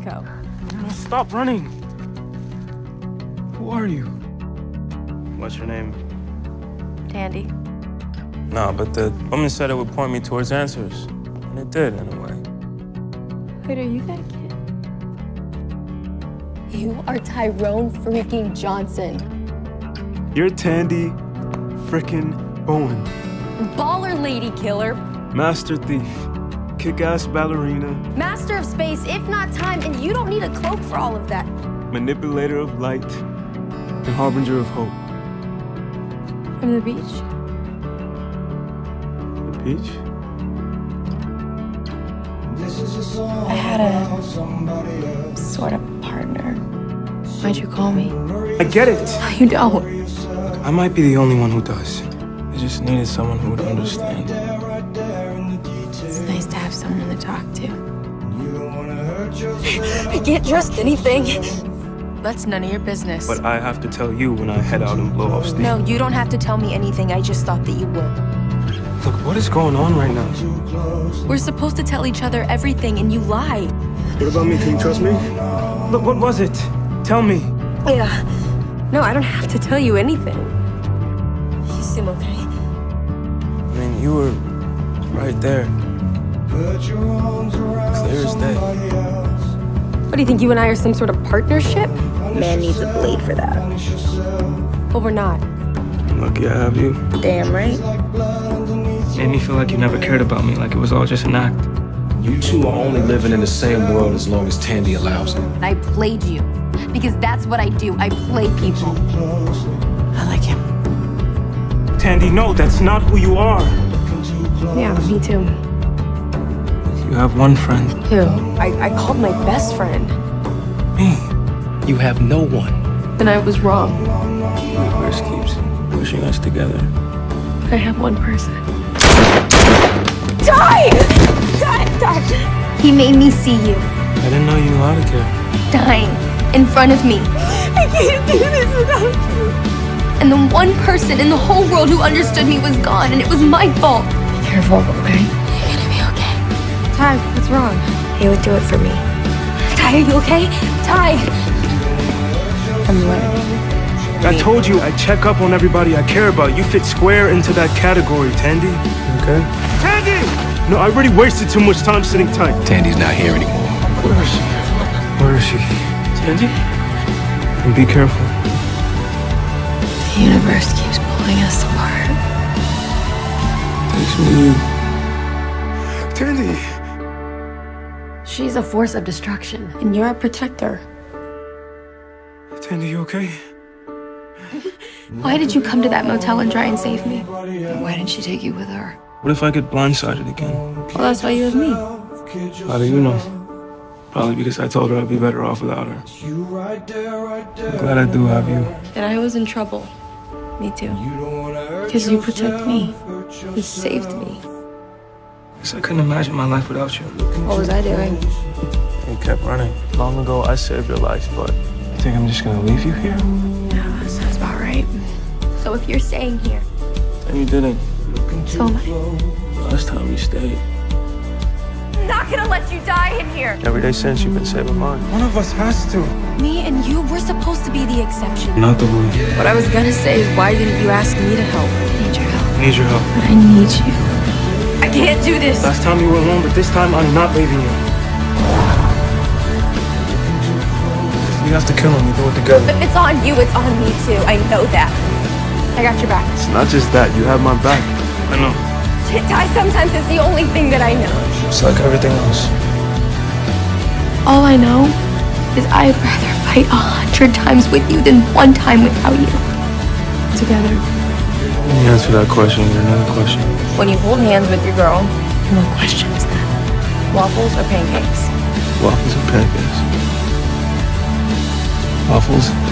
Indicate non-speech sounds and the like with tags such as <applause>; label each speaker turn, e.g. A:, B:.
A: Echo.
B: Stop running. Who are you?
C: What's your name?
A: Tandy.
C: No, but the woman said it would point me towards answers. And it did, in a way.
A: Wait, are you that kid?
D: You are Tyrone freaking Johnson.
B: You're Tandy frickin' Bowen.
D: Baller lady killer.
B: Master thief. Kick-ass ballerina.
D: Master of space, if not time, and you don't need a cloak for all of that.
B: Manipulator of light. And harbinger of hope.
A: From the beach?
B: The peach?
A: I had a sort of partner. Why'd you call me?
B: I get it.
A: You don't.
C: I might be the only one who does. I just needed someone who would understand.
A: It's nice to have someone to talk to. <laughs>
D: I can't trust anything.
A: That's none of your business.
C: But I have to tell you when I head out and blow off steam.
A: no, you don't have to tell me anything. I just thought that you would.
B: Look, what is going on right now?
A: We're supposed to tell each other everything, and you lie.
B: What about me? Can you trust me? Look, what was it? Tell me.
D: Yeah. No, I don't have to tell you anything. You seem okay.
C: I mean, you were right there. Clear as day.
D: What do you think, you and I are some sort of partnership? Man needs a blade for that. But we're not.
C: I'm lucky I have you.
D: Damn right.
B: Made me feel like you never cared about me, like it was all just an act.
E: You two are only living in the same world as long as Tandy allows it.
D: I played you. Because that's what I do. I play people.
A: I like him.
B: Tandy, no, that's not who you are.
D: Yeah, me too.
B: You have one friend.
D: Who? I, I called my best friend.
B: Me.
E: You have no one.
D: Then I was wrong.
C: The universe keeps pushing us together.
D: I have one person. Die! Die! Die! He made me see you
C: I didn't know you knew how to care.
D: dying in front of me. I can't do this without you. And the one person in the whole world who understood me was gone, and it was my fault.
A: Be careful, okay?
D: Ty, what's wrong? He would do it for me. Ty, are you okay? Ty!
A: I'm learning.
B: I told you I check up on everybody I care about. You fit square into that category, Tandy.
C: Okay?
B: Tandy! No, I already wasted too much time sitting tight.
E: Tandy's not here anymore.
B: Where is she? Where is she? Tandy? And be careful.
A: The universe keeps pulling us apart.
C: Takes me
B: Tandy!
D: She's a force of destruction.
A: And you're a protector.
B: Tandy, you okay? <laughs>
D: Why did you come to that motel and try and save me?
A: Why didn't she take you with her?
C: What if I get blindsided again?
A: Well, that's why you have me.
C: How do you know? Probably because I told her I'd be better off without her. I'm glad I do have you.
A: And I was in trouble. Me too. Because you protect me. You saved me.
B: Guess I couldn't imagine my life without you.
A: What was I doing?
C: You kept running. Long ago, I saved your life, but
B: You think I'm just gonna leave you here?
A: Yeah, that sounds about right.
D: So if you're staying here,
C: then you didn't.
D: so am I.
C: Last time you stayed.
D: I'm not gonna let you die in here.
C: Every day since, you've been saving mine.
B: One of us has to.
A: Me and you, we're supposed to be the exception.
C: Not the one.
A: What I was gonna say is, why didn't you ask me to help? I need your help.
C: I Need your help.
A: But I need you. I can't do this.
B: Last time you were alone, but this time I'm not leaving you. We have to kill him. We do it together.
D: If it's on you, it's on me too. I know that. I got your back.
C: It's not just that. You have my back.
B: I know.
D: Ty sometimes is the only thing that I know.
C: It's like everything else.
A: All I know is I'd rather fight a hundred times with you than one time without you. Together.
C: When you answer that question, you another question.
A: When you hold hands with your girl, no questions then. Waffles or pancakes?
C: Waffles or pancakes. Waffles